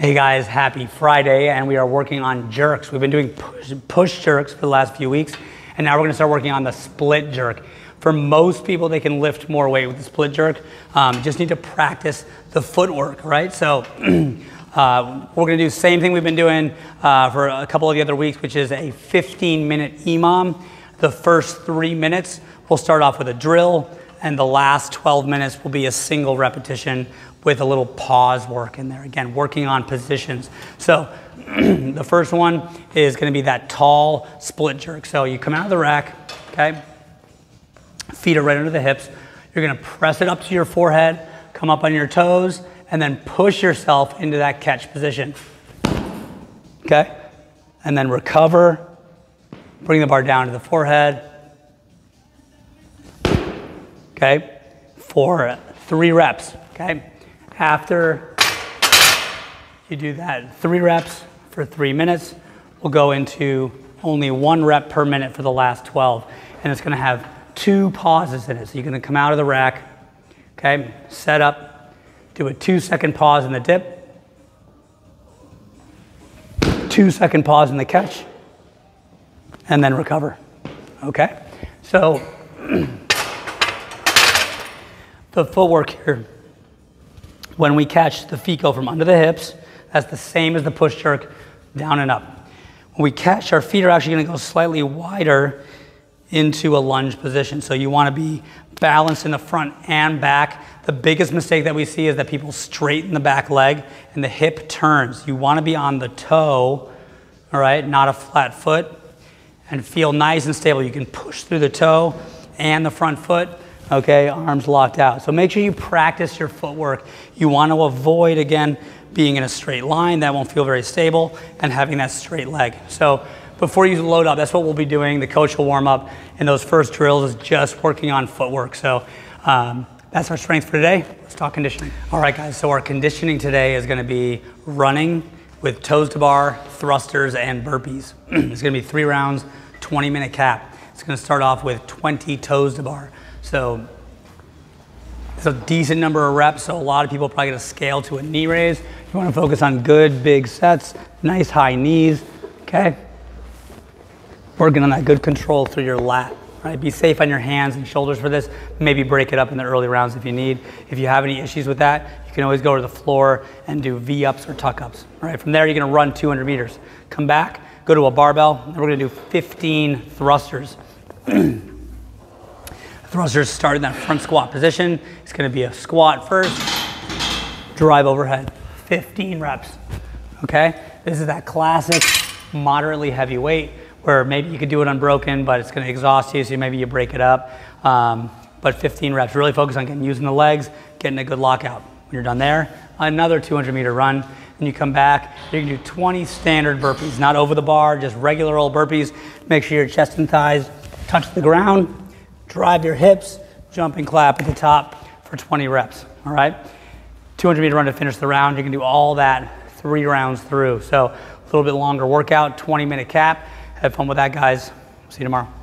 Hey guys, happy Friday, and we are working on jerks. We've been doing push, push, jerks for the last few weeks, and now we're gonna start working on the split jerk. For most people, they can lift more weight with the split jerk. Um, just need to practice the footwork, right? So uh, we're gonna do the same thing we've been doing uh, for a couple of the other weeks, which is a 15 minute EMOM. The first three minutes, we'll start off with a drill, and the last 12 minutes will be a single repetition with a little pause work in there. Again, working on positions. So the first one is gonna be that tall split jerk. So you come out of the rack, okay? Feet are right under the hips. You're gonna press it up to your forehead, come up on your toes, and then push yourself into that catch position. Okay? And then recover, bring the bar down to the forehead. Okay? For three reps, okay? After you do that three reps for three minutes, we'll go into only one rep per minute for the last 12. And it's gonna have two pauses in it. So you're gonna come out of the rack, okay, set up, do a two second pause in the dip, two second pause in the catch, and then recover, okay? So the footwork here when we catch the feet go from under the hips, that's the same as the push jerk, down and up. When we catch, our feet are actually gonna go slightly wider into a lunge position. So you wanna be balanced in the front and back. The biggest mistake that we see is that people straighten the back leg and the hip turns. You wanna be on the toe, all right, not a flat foot, and feel nice and stable. You can push through the toe and the front foot okay? Arms locked out. So make sure you practice your footwork. You want to avoid, again, being in a straight line. That won't feel very stable and having that straight leg. So before you load up, that's what we'll be doing. The coach will warm up and those first drills is just working on footwork. So um, that's our strength for today. Let's talk conditioning. All right, guys, so our conditioning today is gonna be running with toes to bar, thrusters, and burpees. it's gonna be three rounds, 20 minute cap. It's gonna start off with 20 toes to bar. So it's a decent number of reps, so a lot of people probably gonna scale to a knee raise. You wanna focus on good big sets, nice high knees, okay? Working on that good control through your lat, right? Be safe on your hands and shoulders for this. Maybe break it up in the early rounds if you need. If you have any issues with that, you can always go to the floor and do V-ups or tuck-ups, right? From there, you're gonna run 200 meters. Come back, go to a barbell, and we're gonna do 15 thrusters. Thrusters start in that front squat position. It's gonna be a squat first, drive overhead, 15 reps, okay? This is that classic moderately heavy weight where maybe you could do it unbroken, but it's gonna exhaust you, so maybe you break it up. Um, but 15 reps, really focus on getting using the legs, getting a good lockout. When you're done there, another 200 meter run, and you come back, you can do 20 standard burpees, not over the bar, just regular old burpees. Make sure your chest and thighs touch the ground, drive your hips, jump and clap at the top for 20 reps, all right? 200 meter run to finish the round. You can do all that three rounds through. So a little bit longer workout, 20 minute cap. Have fun with that, guys. See you tomorrow.